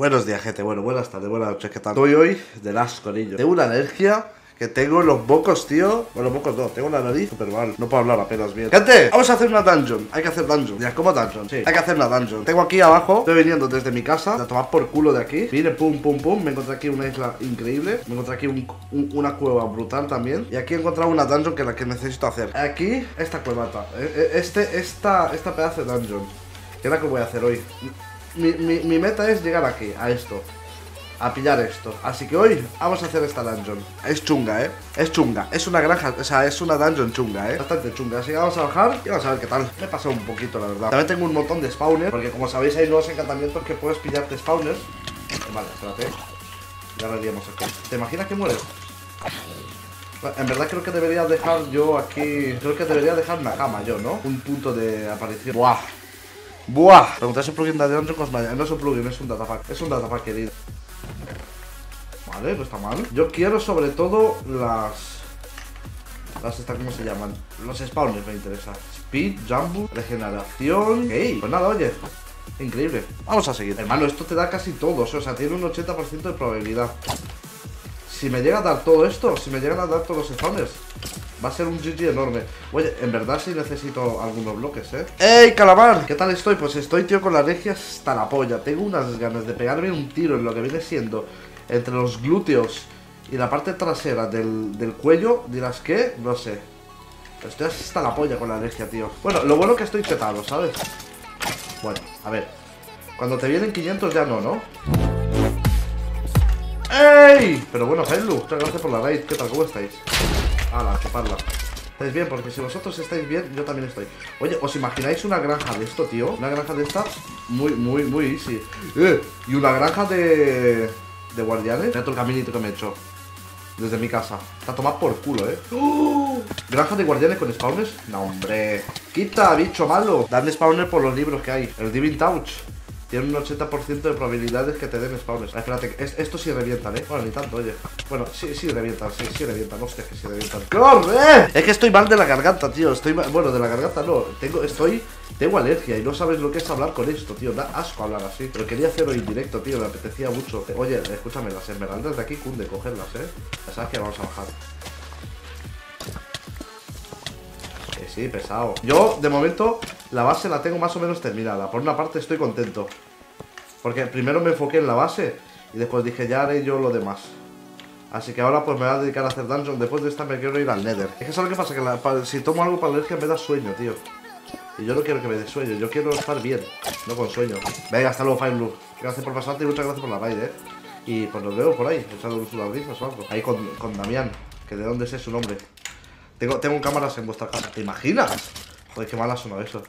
Buenos días, gente. Bueno, buenas tardes, buenas noches. ¿Qué tal? Estoy hoy de las corillo. Tengo una alergia que tengo en los bocos, tío. Bueno, los bocos no, tengo la nariz súper mal. No puedo hablar apenas bien. Gente, vamos a hacer una dungeon. Hay que hacer dungeon. Ya, ¿cómo dungeon? Sí, hay que hacer una dungeon. Tengo aquí abajo, estoy viniendo desde mi casa, a tomar por culo de aquí. Mire, pum, pum, pum. Me encontré aquí una isla increíble. Me encontré aquí un- un- una cueva brutal también. Y aquí he encontrado una dungeon que es la que necesito hacer. Aquí, esta cuevata. Eh, eh, Este, esta, esta pedazo de dungeon. Que es la que voy a hacer hoy. Mi, mi, mi meta es llegar aquí, a esto a pillar esto. Así que hoy vamos a hacer esta dungeon. Es chunga, ¿eh? Es chunga. Es una granja, o sea, es una dungeon chunga, ¿eh? Bastante chunga. Así que vamos a bajar y vamos a ver qué tal. Me he pasado un poquito, la verdad. También tengo un montón de spawners, porque como sabéis hay nuevos encantamientos que puedes pillarte spawners. Vale, espérate. Ya lo haríamos aquí. ¿Te imaginas que muere? En verdad creo que debería dejar yo aquí... Creo que debería dejar una cama yo, ¿no? Un punto de aparición. ¡Buah! ¡Buah! Pregunté si un plugin de Dungeon Cosmaya. No es un plugin, es un datapack. Es un datapack querido. Vale, no está mal. Yo quiero sobre todo las... Las estas, ¿cómo se llaman? Los spawners me interesa. Speed, Jumbo, regeneración... ¡Ey! Pues nada, oye. Increíble. Vamos a seguir. Hermano, esto te da casi todo. O sea, tiene un 80% de probabilidad. Si me llega a dar todo esto, si me llegan a dar todos los spawners, va a ser un GG enorme. Oye, en verdad sí necesito algunos bloques, ¿eh? ¡Ey, calamar! ¿Qué tal estoy? Pues estoy, tío, con la alergia hasta la polla. Tengo unas ganas de pegarme un tiro en lo que viene siendo entre los glúteos y la parte trasera del, del cuello. Dirás, ¿qué? No sé. Estoy hasta la polla con la alergia, tío. Bueno, lo bueno que estoy chetado, ¿sabes? Bueno, a ver. Cuando te vienen 500 ya no, ¿no? ¡Ey! Pero bueno, muchas gracias por la raid. ¿Qué tal? ¿Cómo estáis? Hala, a chuparla. ¿Estáis bien? Porque si vosotros estáis bien, yo también estoy. Oye, ¿os imagináis una granja de esto, tío? Una granja de esta muy, muy, muy easy. Eh, y una granja de... De guardianes. Mira todo el caminito que me he hecho. Desde mi casa. Está tomado por culo, ¿eh? ¡Oh! ¿Granja de guardianes con spawners? No, hombre. Quita, bicho malo. Dame spawner por los libros que hay. El Divine Touch. Tiene un 80% de probabilidades que te den spawners. Ah, espérate, es- estos sí revientan, ¿eh? Bueno, ni tanto, oye. Bueno, sí, sí revientan, sí, sí revientan. Hostia, que sí revientan. ¡Corre! Es que estoy mal de la garganta, tío. Estoy mal... Bueno, de la garganta no. Tengo, estoy... Tengo alergia y no sabes lo que es hablar con esto, tío. Da asco hablar así. Pero quería hacerlo en directo, tío. Me apetecía mucho. Oye, escúchame, las esmeraldas de aquí cunde cogerlas, ¿eh? Sabes que vamos a bajar. Sí, pesado. Yo, de momento, la base la tengo más o menos terminada. Por una parte estoy contento. Porque primero me enfoqué en la base y después dije, ya haré yo lo demás. Así que ahora pues me voy a dedicar a hacer dungeon. Después de esta me quiero ir al nether. Es que ¿sabes que pasa? Que la- pa- si tomo algo para alergia me da sueño, tío. Y yo no quiero que me dé sueño, yo quiero estar bien, no con sueño. Venga, hasta luego, Fire Blue. Gracias por pasarte y muchas gracias por la raid, eh. Y pues nos vemos por ahí, echándonos unas risas o algo. Ahí con, con Damián, que de dónde sé su nombre. Tengo, tengo cámaras en vuestra casa, ¿te imaginas? Joder, qué mal ha sonado eso.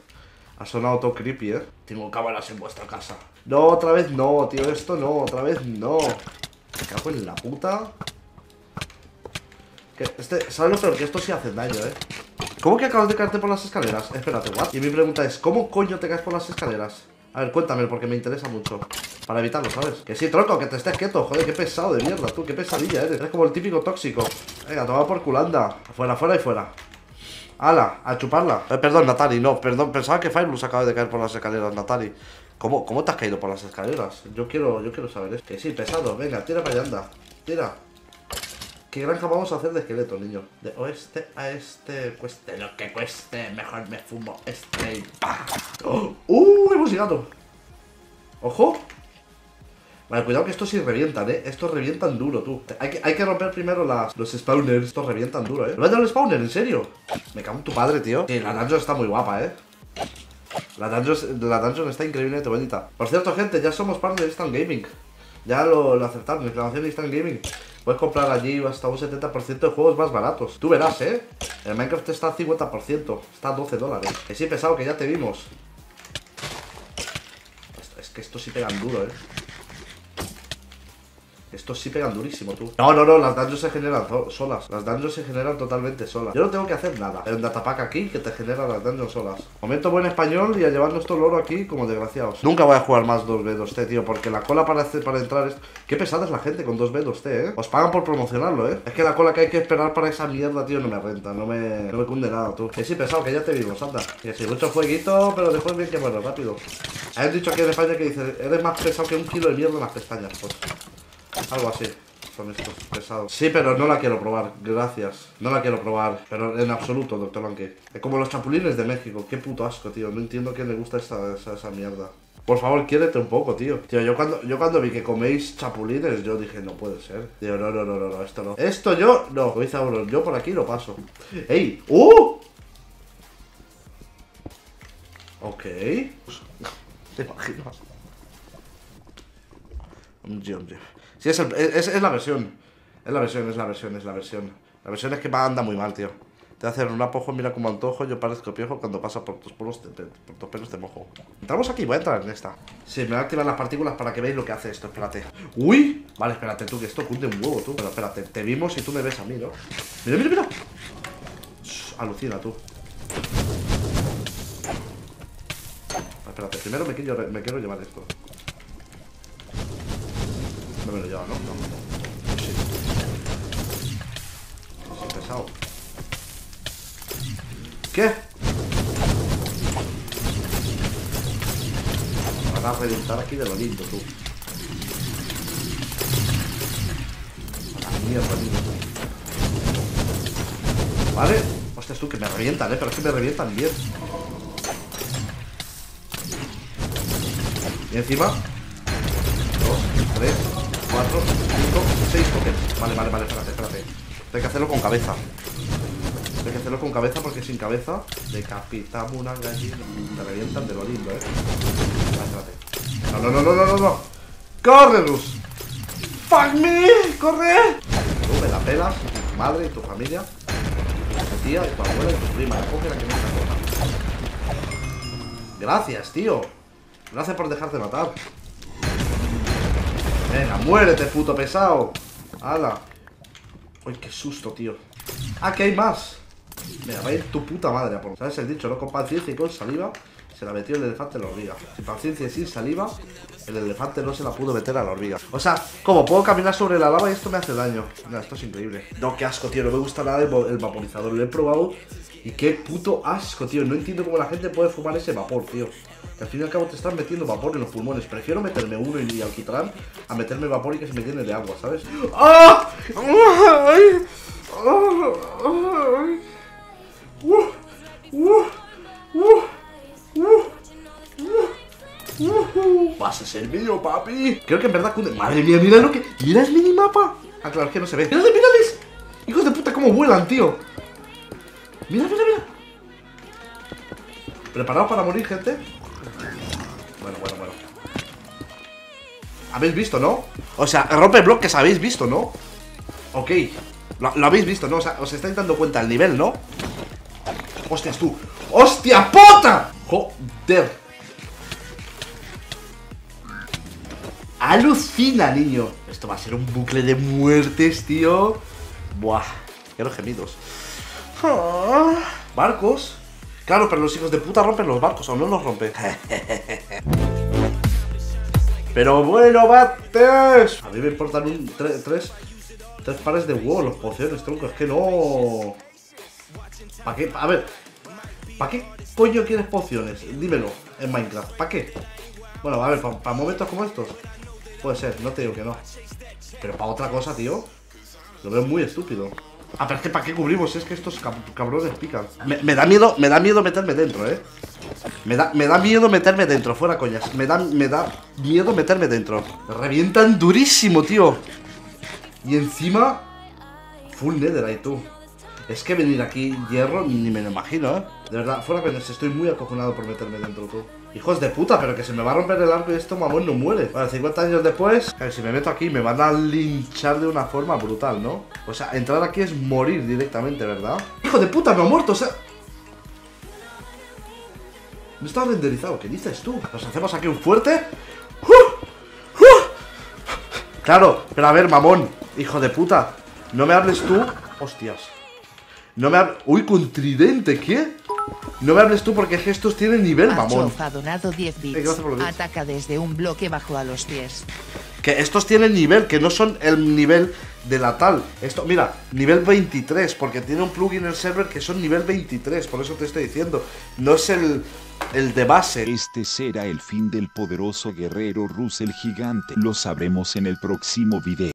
Ha sonado todo creepy, ¿eh? Tengo cámaras en vuestra casa. No, otra vez no, tío, esto no, otra vez no. Me cago en la puta. Este, ¿Sabes lo peor? Que esto sí hace daño, ¿eh? ¿Cómo que acabas de caerte por las escaleras? Espérate, ¿what? Y mi pregunta es, ¿cómo coño te caes por las escaleras? A ver, cuéntame, porque me interesa mucho. Para evitarlo, ¿sabes? Que sí, tronco, que te estés quieto. Joder, qué pesado de mierda, tú. Qué pesadilla eres. Eres como el típico tóxico. Venga, toma por culanda. Fuera, fuera y fuera. ¡Hala! A chuparla. Eh, perdón, Natali, no, perdón. Pensaba que Fireless acaba de caer por las escaleras, Natali. ¿Cómo, ¿Cómo te has caído por las escaleras? Yo quiero, yo quiero saber esto. Que sí, pesado. Venga, tira para allá, anda. Tira. ¿Qué granja vamos a hacer de esqueleto, niño? De oeste a este, cueste lo que cueste, mejor me fumo este y. ¡Oh! ¡Uh! Hemos llegado. ¡Ojo! Vale, cuidado que estos sí revientan, ¿eh? Estos revientan duro, tú. Hay que, hay que romper primero las, los spawners. Estos revientan duro, ¿eh? ¿No dado el spawner? ¿En serio? Me cago en tu padre, tío. Sí, la dungeon está muy guapa, ¿eh? La dungeon, la dungeon está increíblemente bonita. Por cierto, gente, ya somos parte de Instant Gaming. Ya lo, lo aceptaron, reclamación de Instant Gaming. Puedes comprar allí hasta un 70% de juegos más baratos. Tú verás, ¿eh? El Minecraft está al 50%, está a 12 dólares. Que sí, pesado, que ya te vimos. Es que estos sí pegan duro, ¿eh? Estos sí pegan durísimo, tú. No, no, no, las dungeons se generan solas. Las dungeons se generan totalmente solas. Yo no tengo que hacer nada. Hay un datapack aquí que te genera las dungeons solas. Momento buen español y a llevarnos todo el oro aquí como desgraciados. Nunca voy a jugar más 2B, 2C, tío, porque la cola para, para entrar es... Qué pesada es la gente con 2B, 2C, ¿eh? Os pagan por promocionarlo, ¿eh? Es que la cola que hay que esperar para esa mierda, tío, no me renta. No me, no me cunde nada, tú. Que sí, pesado, que ya te vimos, anda. Que sí, mucho fueguito, pero después bien que bueno, rápido. Un dicho aquí en España que dice, eres más pesado que un kilo de mierda en las pestañas, pues. Algo así. Son estos pesados. Sí, pero no la quiero probar. Gracias. No la quiero probar. Pero en absoluto, doctor Lanque. Es como los chapulines de México. Qué puto asco, tío. No entiendo quién le gusta esa, esa, mierda. Por favor, quiérete un poco, tío. Tío, yo cuando, yo cuando vi que coméis chapulines, yo dije, no puede ser. Tío, no, no, no, no, no esto no. Esto yo, no. Yo por aquí lo paso. ¡Ey! ¡Uh! Ok. ¿Te imaginas? Sí, es, es, la versión. Es la versión, es la versión, es la versión. La versión es que anda muy mal, tío. Te hacen un apojo, mira como antojo, yo parezco viejo cuando pasa por tus por tus pelos de mojo. Entramos aquí, voy a entrar en esta. Sí, me voy a activar las partículas para que veáis lo que hace esto, espérate. ¡Uy! Vale, espérate tú, que esto cunde un huevo, tú. Pero espérate, te vimos y tú me ves a mí, ¿no? ¡Mira, mira, mira! alucina, tú. Espérate, primero me quiero, me quiero llevar esto. No me lo lleva, ¿no? No. Sí. Sí, pesado. ¿Qué? Van a reventar aquí de lo lindo, tú. Mierda, tío. ¿Vale? Hostia, tú, que me revientan, ¿eh? Pero es que me revientan bien. Y encima... Dos, tres, 4, 5, 6 Pokémon. Vale, vale, vale, espérate, espérate. Hay que hacerlo con cabeza. Hay que hacerlo con cabeza porque sin cabeza decapitamos una gallina. Te revientan de lo lindo, eh. Vale, espérate. No, no, no, no, no, no. ¡Corre, Luz! ¡Fuck me! ¡Corre! Tú me la pelas, tu madre y tu familia, tu tía y tu abuela y tu prima. Coge la que me Gracias, tío. Gracias por dejarte matar. Venga, muérete, puto pesado. ¡Hala! Uy, qué susto, tío. Ah, que hay más. Mira, va a ir tu puta madre a por. ¿Sabes el dicho, no? Con paciencia y con saliva se la metió el elefante en la hormiga. Sin paciencia y sin saliva, el elefante no se la pudo meter a la hormiga. O sea, como puedo caminar sobre la lava y esto me hace daño. Mira, esto es increíble. No, qué asco, tío. No me gusta nada el vaporizador. Lo he probado y qué puto asco, tío. No entiendo cómo la gente puede fumar ese vapor, tío al fin y al cabo te están metiendo vapor en los pulmones. Prefiero meterme uno y alquitrán a meterme vapor y que se me llene de agua, ¿sabes? ¡Ah! ¡Ay! Vas a ser mío, papi. Creo que en verdad Madre mía, mira lo que. Mira el minimapa. Ah, claro, es que no se ve. ¡Mírale, mírales! Hijos de puta, cómo vuelan, tío. Mira, mira, mira. ¿Preparados para morir, gente? Bueno, bueno, bueno. ¿Habéis visto, no? O sea, rompe bloques habéis visto, ¿no? Ok. Lo, habéis visto, ¿no? O sea, os estáis dando cuenta del nivel, ¿no? Hostias, tú. ¡Hostia puta! Joder. Alucina, niño. Esto va a ser un bucle de muertes, tío. Buah. Quiero gemidos. Ah. Barcos. Claro, pero los hijos de puta rompen los barcos, o no los rompen. pero bueno, bates. A mí me importan un, tres, tres, pares de huevos los pociones, tronco. Es que no. ¿Para qué? A ver. ¿Para qué coño quieres pociones? Dímelo en Minecraft. ¿Para qué? Bueno, a ver, para momentos como estos. Puede ser, no te digo que no. Pero para otra cosa, tío. Lo veo muy estúpido. Ah, es que ¿para qué cubrimos? Es que estos cabrones pican. Me, da miedo, me da miedo meterme dentro, eh. Me da, me da miedo meterme dentro, fuera coñas. Me da, me da miedo meterme dentro. Revientan durísimo, tío. Y encima, full netherite, tú. Es que venir aquí hierro ni me lo imagino, eh. De verdad, fuera coñas, estoy muy acojonado por meterme dentro, tú. Hijos de puta, pero que se me va a romper el arco y esto, mamón, no muere. Bueno, 50 años después, a ver, si me meto aquí me van a linchar de una forma brutal, ¿no? O sea, entrar aquí es morir directamente, ¿verdad? ¡Hijo de puta, no ha muerto! O sea... No está renderizado, ¿qué dices tú? Nos hacemos aquí un fuerte... Claro, pero a ver, mamón, hijo de puta. No me hables tú. Hostias. No me hables. Uy, con tridente, ¿qué? No me hables tú porque estos tienen nivel, mamón. Ha donado 10 bits. Eh. Ataca desde un bloque bajo a los pies. Que estos tienen nivel, que no son el nivel de la tal. Esto, mira, nivel 23, porque tiene un plugin en el server que son nivel 23, por eso te estoy diciendo. No es el, el de base. Este será el fin del poderoso guerrero Russell gigante. Lo sabremos en el próximo video.